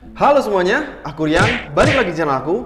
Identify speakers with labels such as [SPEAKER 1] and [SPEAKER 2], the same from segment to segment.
[SPEAKER 1] Halo semuanya, aku Rian, balik lagi di channel aku.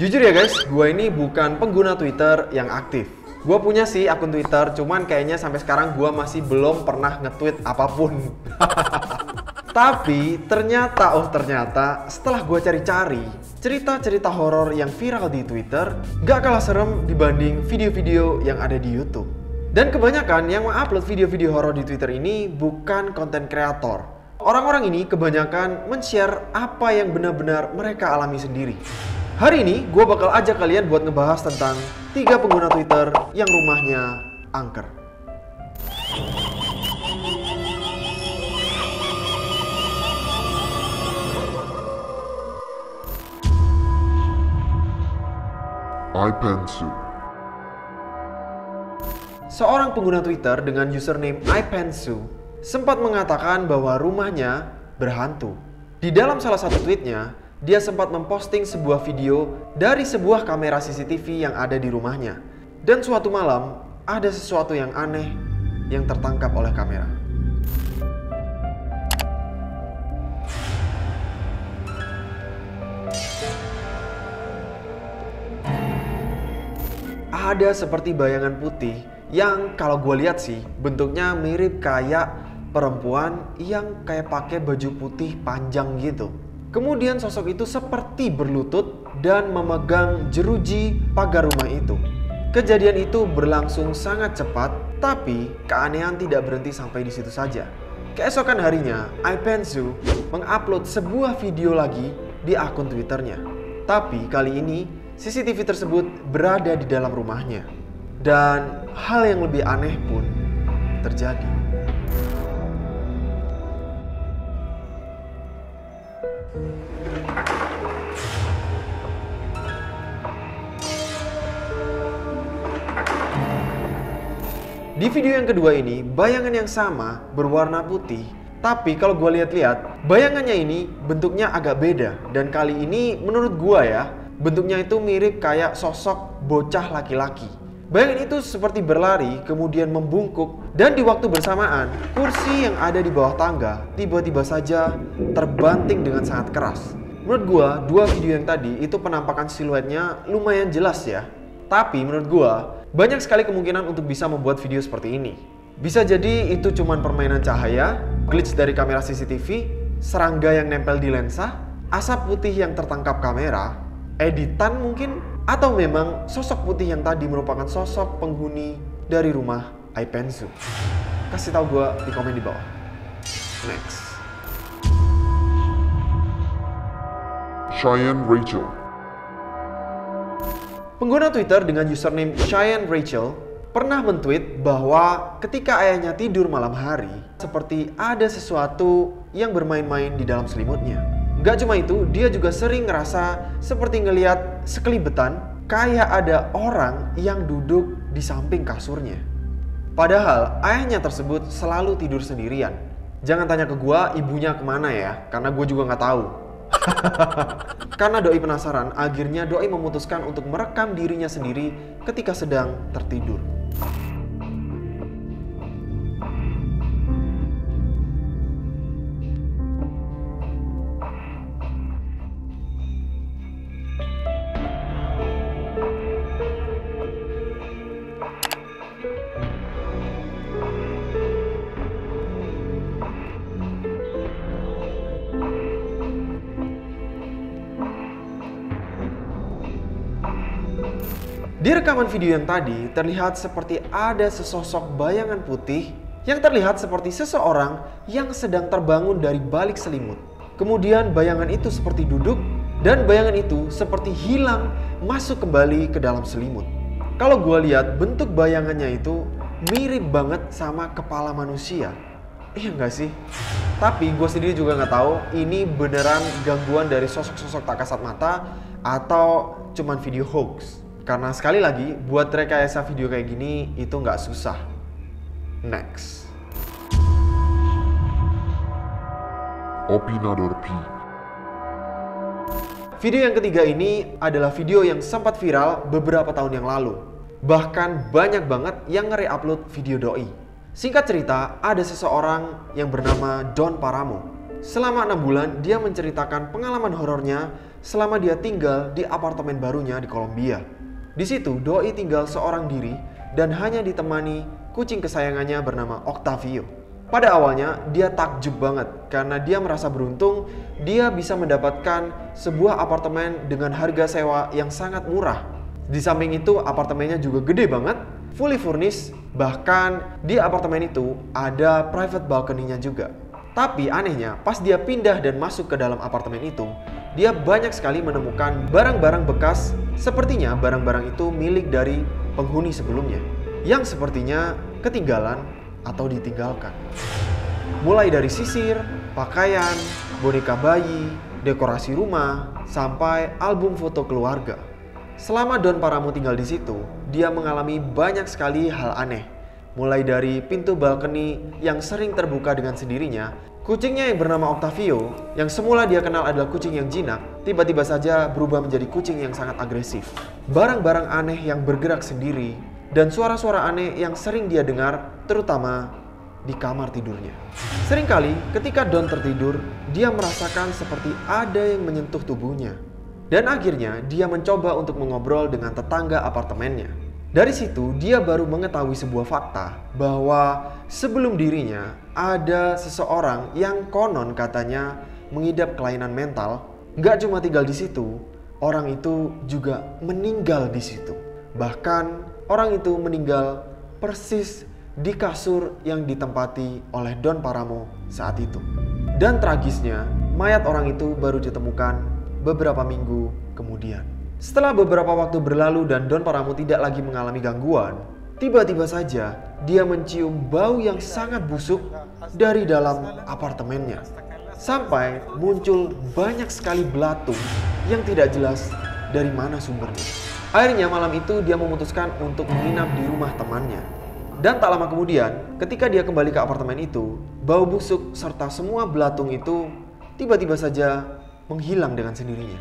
[SPEAKER 1] Jujur ya guys, gue ini bukan pengguna Twitter yang aktif. Gue punya sih akun Twitter, cuman kayaknya sampai sekarang gue masih belum pernah nge-tweet apa pun. Tapi ternyata, oh ternyata setelah gue cari-cari, cerita-cerita horor yang viral di Twitter gak kalah serem dibanding video-video yang ada di YouTube. Dan kebanyakan yang mengupload video-video horor di Twitter ini bukan konten kreator. Orang-orang ini kebanyakan men-share apa yang benar-benar mereka alami sendiri. Hari ini gue bakal ajak kalian buat ngebahas tentang tiga pengguna Twitter yang rumahnya angker.
[SPEAKER 2] iPensu.
[SPEAKER 1] Seorang pengguna Twitter dengan username iPensu sempat mengatakan bahwa rumahnya berhantu. Di dalam salah satu tweetnya, dia sempat memposting sebuah video dari sebuah kamera CCTV yang ada di rumahnya. Dan suatu malam, ada sesuatu yang aneh yang tertangkap oleh kamera. Ada seperti bayangan putih yang kalau gue lihat sih bentuknya mirip kayak perempuan yang kayak pakai baju putih panjang gitu. Kemudian sosok itu seperti berlutut dan memegang jeruji pagar rumah itu. Kejadian itu berlangsung sangat cepat, tapi keanehan tidak berhenti sampai di situ saja. Keesokan harinya, iPensu mengupload sebuah video lagi di akun Twitternya. Tapi kali ini CCTV tersebut berada di dalam rumahnya. Dan hal yang lebih aneh pun terjadi. Di video yang kedua ini, bayangan yang sama berwarna putih. Tapi kalau gue lihat-lihat, bayangannya ini bentuknya agak beda. Dan kali ini menurut gue ya, bentuknya itu mirip kayak sosok bocah laki-laki. Bayangan itu seperti berlari, kemudian membungkuk, dan di waktu bersamaan, kursi yang ada di bawah tangga tiba-tiba saja terbanting dengan sangat keras. Menurut gua, dua video yang tadi itu penampakan siluetnya lumayan jelas ya. Tapi menurut gua, banyak sekali kemungkinan untuk bisa membuat video seperti ini. Bisa jadi itu cuma permainan cahaya, glitch dari kamera CCTV, serangga yang nempel di lensa, asap putih yang tertangkap kamera, editan mungkin, atau memang sosok putih yang tadi merupakan sosok penghuni dari rumah iPensu. Kasih tahu gue di komen di bawah. Next.
[SPEAKER 2] Cheyenne Rachel.
[SPEAKER 1] Pengguna Twitter dengan username Cheyenne Rachel pernah mentweet bahwa ketika ayahnya tidur malam hari, seperti ada sesuatu yang bermain-main di dalam selimutnya. Gak cuma itu, dia juga sering ngerasa seperti ngeliat sekelibetan kayak ada orang yang duduk di samping kasurnya. Padahal ayahnya tersebut selalu tidur sendirian. Jangan tanya ke gua ibunya ke mana ya, karena gue juga nggak tahu. karena Doi penasaran, akhirnya Doi memutuskan untuk merekam dirinya sendiri ketika sedang tertidur. Di rekaman video yang tadi terlihat seperti ada sesosok bayangan putih yang terlihat seperti seseorang yang sedang terbangun dari balik selimut. Kemudian bayangan itu seperti duduk dan bayangan itu seperti hilang masuk kembali ke dalam selimut. Kalau gue lihat bentuk bayangannya itu mirip banget sama kepala manusia. Iya nggak sih? Tapi gue sendiri juga nggak tahu ini beneran gangguan dari sosok-sosok tak kasat mata atau cuman video hoax. Karena sekali lagi, buat rekayasa video kayak gini itu nggak susah. Next.
[SPEAKER 2] Opinador P.
[SPEAKER 1] Video yang ketiga ini adalah video yang sempat viral beberapa tahun yang lalu. Bahkan banyak banget yang nge-upload video doi. Singkat cerita, ada seseorang yang bernama Don Paramo. Selama enam bulan, dia menceritakan pengalaman horornya selama dia tinggal di apartemen barunya di Kolombia. Di situ, Doi tinggal seorang diri dan hanya ditemani kucing kesayangannya bernama Octavio. Pada awalnya, dia takjub banget karena dia merasa beruntung dia bisa mendapatkan sebuah apartemen dengan harga sewa yang sangat murah. Di samping itu, apartemennya juga gede banget, fully furnished, bahkan di apartemen itu ada private balcony-nya juga. Tapi anehnya, pas dia pindah dan masuk ke dalam apartemen itu, dia banyak sekali menemukan barang-barang bekas sepertinya barang-barang itu milik dari penghuni sebelumnya yang sepertinya ketinggalan atau ditinggalkan. Mulai dari sisir, pakaian, boneka bayi, dekorasi rumah, sampai album foto keluarga. Selama Don Paramo tinggal di situ, dia mengalami banyak sekali hal aneh mulai dari pintu balkoni yang sering terbuka dengan sendirinya. Kucingnya yang bernama Octavio, yang semula dia kenal adalah kucing yang jinak, tiba-tiba saja berubah menjadi kucing yang sangat agresif. Barang-barang aneh yang bergerak sendiri, dan suara-suara aneh yang sering dia dengar, terutama di kamar tidurnya. Seringkali ketika Don tertidur, dia merasakan seperti ada yang menyentuh tubuhnya. Dan akhirnya dia mencoba untuk mengobrol dengan tetangga apartemennya. Dari situ dia baru mengetahui sebuah fakta bahwa sebelum dirinya ada seseorang yang konon katanya mengidap kelainan mental. Nggak cuma tinggal di situ, orang itu juga meninggal di situ. Bahkan orang itu meninggal persis di kasur yang ditempati oleh Don Paramo saat itu. Dan tragisnya, mayat orang itu baru ditemukan beberapa minggu kemudian. Setelah beberapa waktu berlalu dan Don Paramo tidak lagi mengalami gangguan, tiba-tiba saja dia mencium bau yang sangat busuk dari dalam apartemennya. Sampai muncul banyak sekali belatung yang tidak jelas dari mana sumbernya. Akhirnya malam itu dia memutuskan untuk menginap di rumah temannya. Dan tak lama kemudian, ketika dia kembali ke apartemen itu, bau busuk serta semua belatung itu tiba-tiba saja menghilang dengan sendirinya.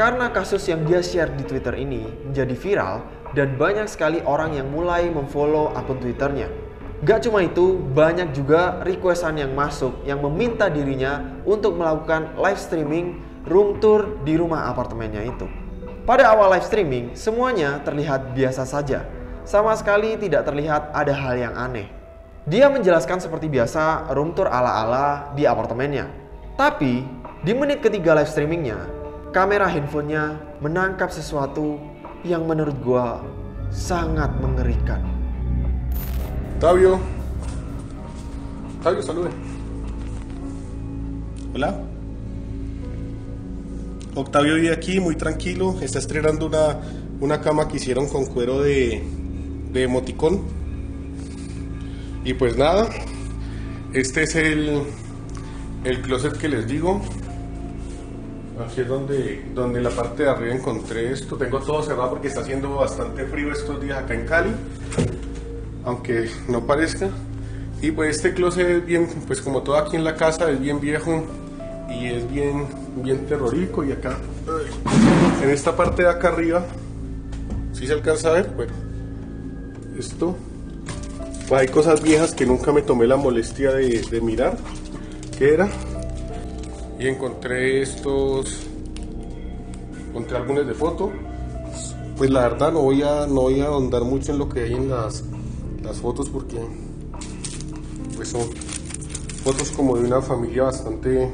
[SPEAKER 1] Karena kasus yang dia share di Twitter ini menjadi viral dan banyak sekali orang yang mulai memfollow akun Twitternya. Gak cuma itu, banyak juga requestan yang masuk yang meminta dirinya untuk melakukan live streaming room tour di rumah apartemennya itu. Pada awal live streaming, semuanya terlihat biasa saja. Sama sekali tidak terlihat ada hal yang aneh. Dia menjelaskan seperti biasa room tour ala-ala di apartemennya. Tapi, di menit ketiga live streamingnya, kamera handphonenya menangkap sesuatu yang menurut gua sangat mengerikan.
[SPEAKER 3] Octavio. Octavio, salude. Hola. Octavio vive aquí muy tranquilo. Está estrenando una, una cama que hicieron con cuero de, de emoticón. Y pues nada, este es el, el closet que les digo. Aquí es donde, donde la parte de arriba encontré esto. Tengo todo cerrado porque está haciendo bastante frío estos días acá en Cali. Aunque no parezca. Y pues este closet es bien, pues como todo aquí en la casa, es bien viejo y es bien, bien terrorífico. Y acá, en esta parte de acá arriba, si se alcanza a ver, bueno, esto, pues hay cosas viejas que nunca me tomé la molestia de, de mirar. ¿Qué era? Y encontré estos encontré álbumes de foto. Pues la verdad no voy a no voy a ahondar mucho en lo que hay en las, las fotos porque pues son fotos como de una familia bastante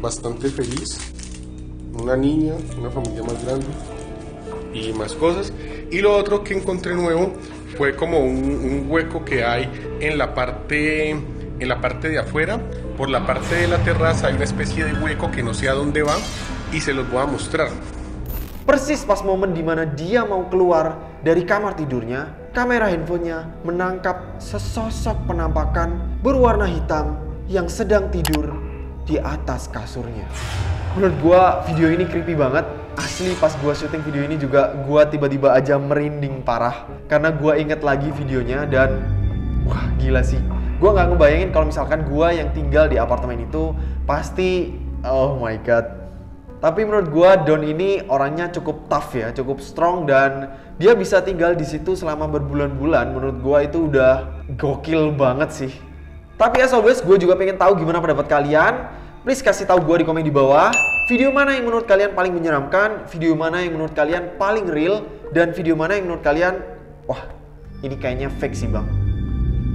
[SPEAKER 3] bastante feliz. Una niña una familia más grande y más cosas. Y lo otro que encontré nuevo fue como un, un hueco que hay en la parte en la parte de afuera por la parte de la terraza hay una especie de hueco que no sé a dónde va y se los voy a mostrar.
[SPEAKER 1] Persis pas momen di mana dia mau keluar dari kamar tidurnya, kamera handphonenya menangkap sesosok penampakan berwarna hitam yang sedang tidur di atas kasurnya. Menurut gua video ini creepy banget. Asli pas gua syuting video ini juga gua tiba-tiba aja merinding parah karena gua inget lagi videonya dan wah gila sih gue nggak ngebayangin kalau misalkan gue yang tinggal di apartemen itu pasti oh my god tapi menurut gue Don ini orangnya cukup tough ya cukup strong dan dia bisa tinggal di situ selama berbulan-bulan menurut gue itu udah gokil banget sih Tapi as always, gue juga pengen tahu gimana pendapat kalian. Please kasih tahu gue di komen di bawah. Video mana yang menurut kalian paling menyeramkan, video mana yang menurut kalian paling real, dan video mana yang menurut kalian, wah ini kayaknya fake sih bang.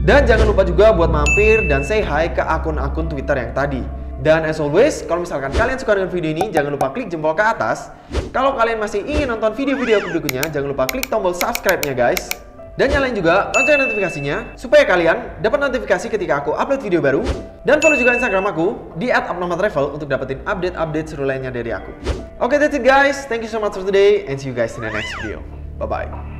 [SPEAKER 1] Dan jangan lupa juga buat mampir dan say hi ke akun-akun Twitter yang tadi. Dan as always, kalau misalkan kalian suka dengan video ini, jangan lupa klik jempol ke atas. Kalau kalian masih ingin nonton video-video aku berikutnya, jangan lupa klik tombol subscribe-nya guys. Dan nyalain juga lonceng notifikasinya supaya kalian dapat notifikasi ketika aku upload video baru. Dan follow juga Instagram aku di @abnormaltravel untuk dapetin update-update seru lainnya dari aku. Oke, okay, that's it guys. Thank you so much for today and see you guys in the next video. Bye-bye.